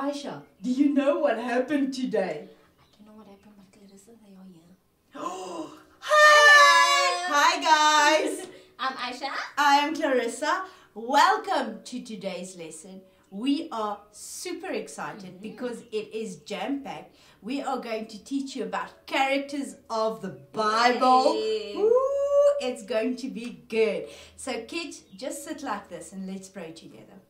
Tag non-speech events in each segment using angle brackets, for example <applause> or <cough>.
Aisha, do you know what happened today? I don't know what happened, but Clarissa, they are here. <gasps> Hi! Hi, guys! <laughs> I'm Aisha. I am Clarissa. Welcome to today's lesson. We are super excited mm-hmm. because it is jam packed. We are going to teach you about characters of the Bible. Yay. Ooh, it's going to be good. So, kids, just sit like this and let's pray together.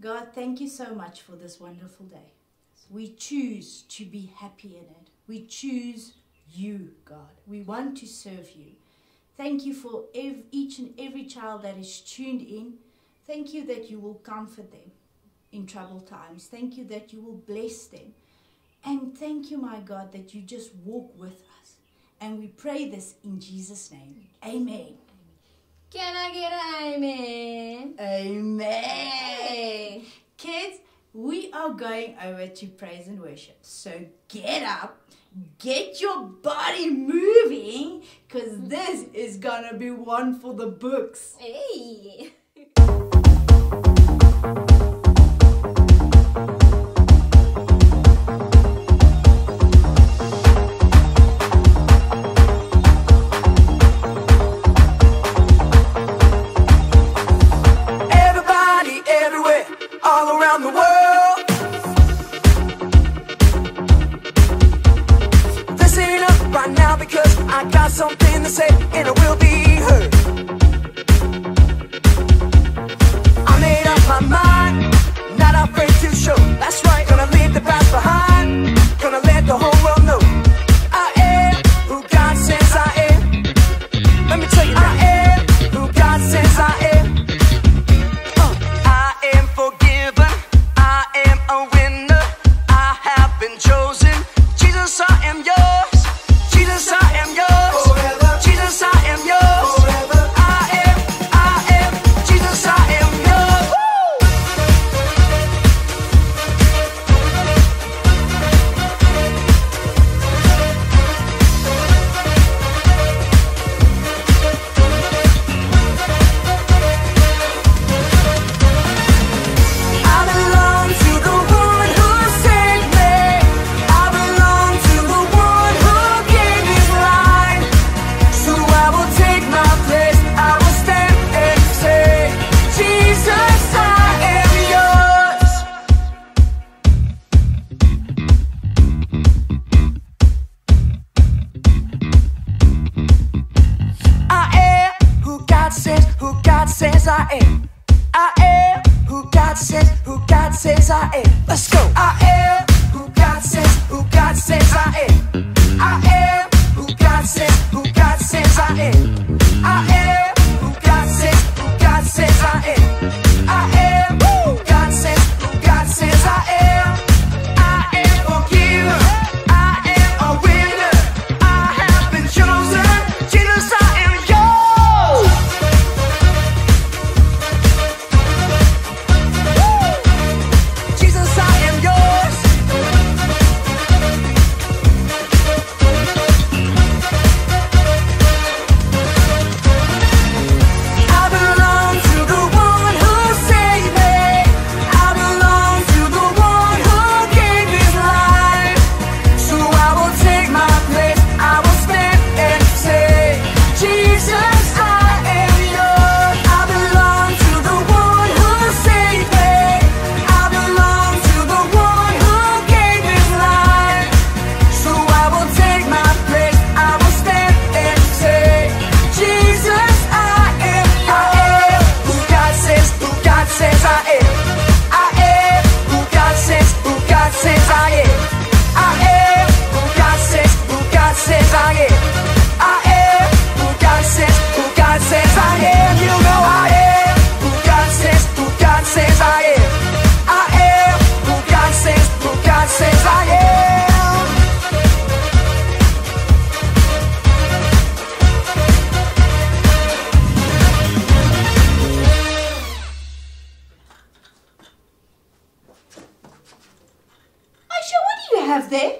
God, thank you so much for this wonderful day. We choose to be happy in it. We choose you, God. We want to serve you. Thank you for each and every child that is tuned in. Thank you that you will comfort them in troubled times. Thank you that you will bless them. And thank you, my God, that you just walk with us. And we pray this in Jesus' name. Amen. Can I get an amen? Amen. Kids, we are going over to praise and worship. So get up, get your body moving, because this is going to be one for the books. Hey. All around the world. Listen up right now because I got something to say and it will be heard. I made up my mind, not afraid to show. That's right, gonna leave the past behind. Have there?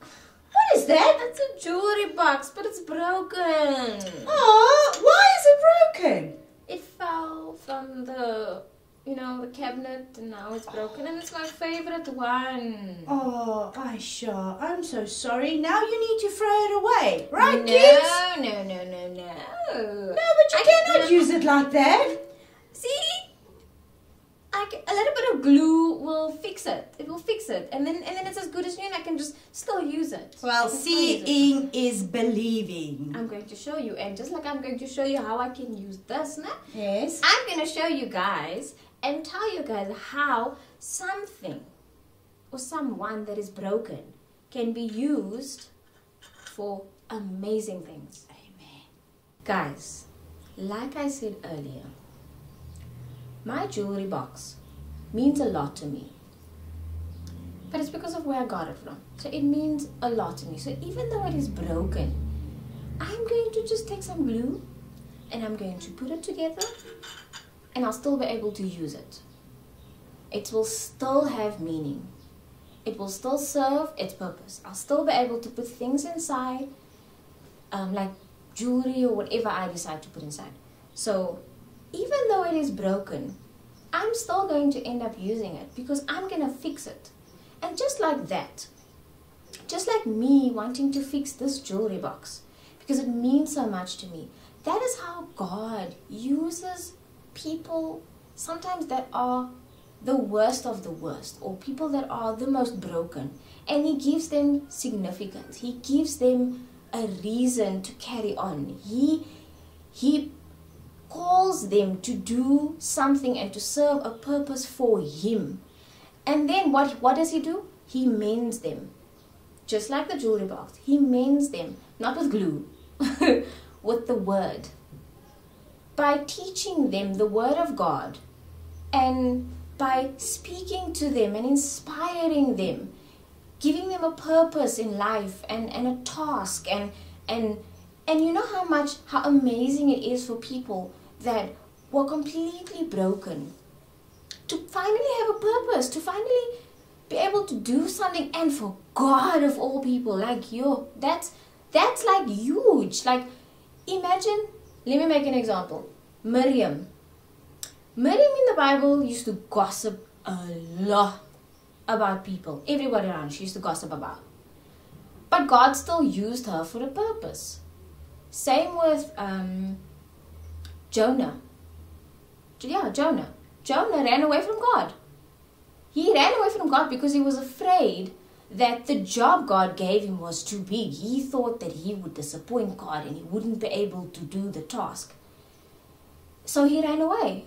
What is that? That's a jewelry box, but it's broken. Oh, why is it broken? It fell from the you know, the cabinet, and now it's broken, and it's my favorite one. Oh, Aisha, I'm so sorry. Now you need to throw it away. Right, no, kids? no, no, no, no. No, but you I cannot use it like that. See, I a little bit of glue will fix it. It will fix it, and then and then it's as good as new, and I can just still use it. Well, can still use it. seeing is believing. I'm going to show you, and just like I'm going to show you how I can use this, nah, Yes. I'm going to show you guys and tell you guys how something or someone that is broken can be used for amazing things. Amen. Guys, like I said earlier, my jewelry box means a lot to me. But it's because of where I got it from. So it means a lot to me. So even though it is broken, I'm going to just take some glue and I'm going to put it together and I'll still be able to use it. It will still have meaning. It will still serve its purpose. I'll still be able to put things inside, um, like jewelry or whatever I decide to put inside. So even though it is broken, I'm still going to end up using it because I'm going to fix it. And just like that, just like me wanting to fix this jewelry box because it means so much to me, that is how God uses people sometimes that are the worst of the worst or people that are the most broken. And he gives them significance. He gives them a reason to carry on. He he calls them to do something and to serve a purpose for him. And then what what does he do? He mends them. Just like the jewelry box he mends them not with glue <laughs> with the word. By teaching them the word of god and by speaking to them and inspiring them giving them a purpose in life and, and a task and and and you know how much how amazing it is for people that were completely broken to finally have a purpose to finally be able to do something and for god of all people like you that's that's like huge like imagine let me make an example miriam Miriam in the Bible used to gossip a lot about people. Everybody around she used to gossip about. But God still used her for a purpose. Same with um, Jonah. Yeah, Jonah. Jonah ran away from God. He ran away from God because he was afraid that the job God gave him was too big. He thought that he would disappoint God and he wouldn't be able to do the task. So he ran away.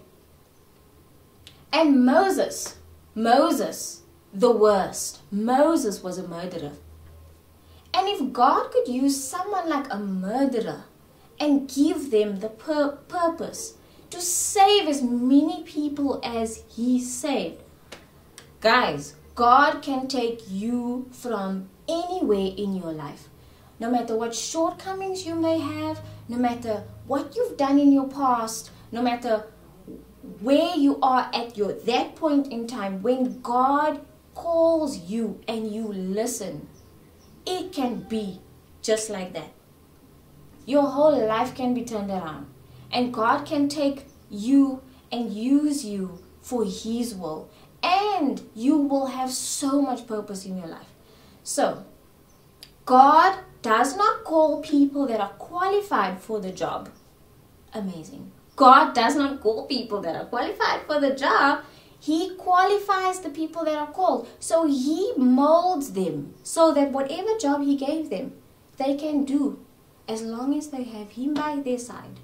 And Moses, Moses, the worst. Moses was a murderer. And if God could use someone like a murderer and give them the pur- purpose to save as many people as He saved, guys, God can take you from anywhere in your life. No matter what shortcomings you may have, no matter what you've done in your past, no matter where you are at your that point in time when God calls you and you listen it can be just like that your whole life can be turned around. And God can take you and use you for his will. And you will have so much purpose in your life. So God does not call people that are qualified for the job. Amazing. God does not call people that are qualified for the job. He qualifies the people that are called. So He molds them so that whatever job He gave them, they can do as long as they have Him by their side.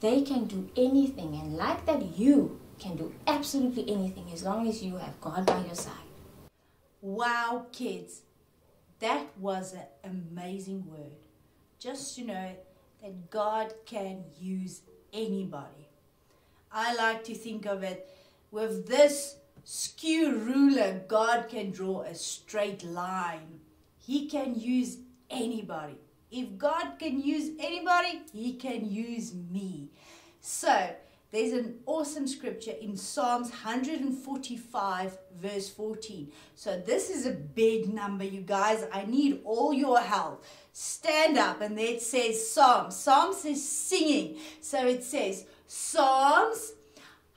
They can do anything. And like that, you can do absolutely anything as long as you have God by your side. Wow, kids, that was an amazing word. Just to know that God can use anybody. I like to think of it with this skew ruler, God can draw a straight line. He can use anybody. If God can use anybody, He can use me. So, there's an awesome scripture in Psalms 145, verse 14. So, this is a big number, you guys. I need all your help. Stand up, and it says Psalms. Psalms is singing. So, it says, Psalms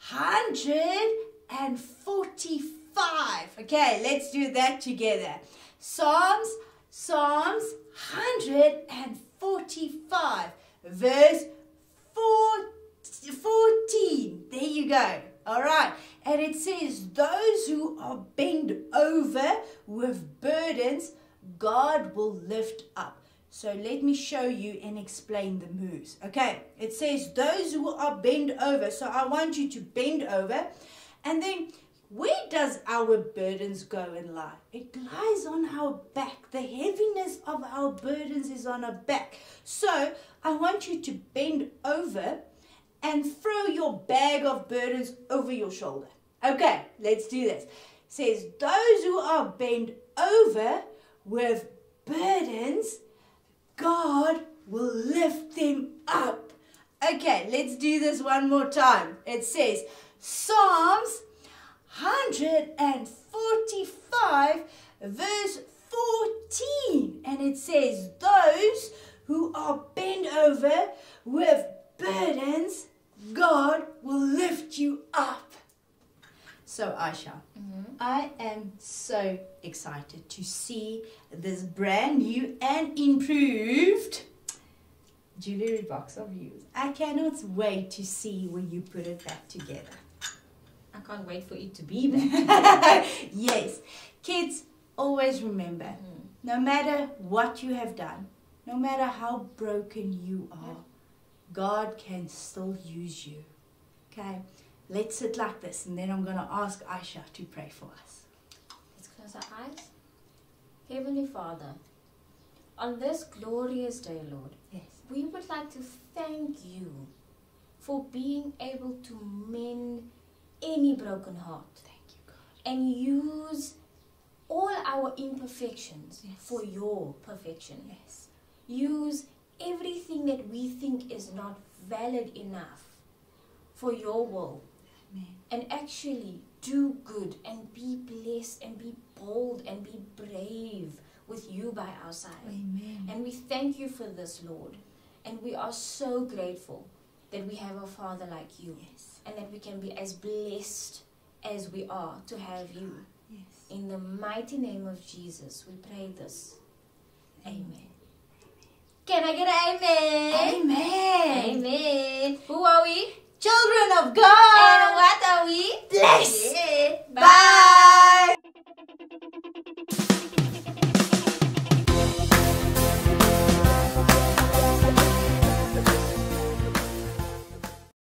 145. Okay, let's do that together. Psalms, Psalms 145, verse 4 14. There you go. All right. And it says, Those who are bent over with burdens, God will lift up. So let me show you and explain the moves. Okay. It says, Those who are bent over. So I want you to bend over. And then where does our burdens go in life? It lies on our back. The heaviness of our burdens is on our back. So I want you to bend over and throw your bag of burdens over your shoulder. Okay, let's do this. It says, Those who are bent over with burdens, God will lift them up. Okay, let's do this one more time. It says, Psalms 145, verse 14. And it says, Those who are bent over with burdens, God will lift you up. So, Aisha, mm-hmm. I am so excited to see this brand new and improved jewelry box of yours. I cannot wait to see when you put it back together. I can't wait for it to be there. <laughs> yes, kids, always remember hmm. no matter what you have done, no matter how broken you are, God can still use you. Okay, let's sit like this, and then I'm going to ask Aisha to pray for us. Let's close our eyes. Heavenly Father, on this glorious day, Lord, Yes. we would like to thank you for being able to mend any broken heart Thank you, God. and use all our imperfections Yes. for your perfection. Yes. Use everything that we think is not valid enough for your will Amen. and actually do good and be blessed and be bold and be brave with you by our side. Amen. And we thank you for this, Lord. And we are so grateful that we have a Father like you Yes. And that we can be as blessed as we are to have you. Yes. In the mighty name of Jesus, we pray this. Amen. Can I get an amen? Amen. Amen. Who are we? Children of God. And what are we? Blessed. Yeah. Bye.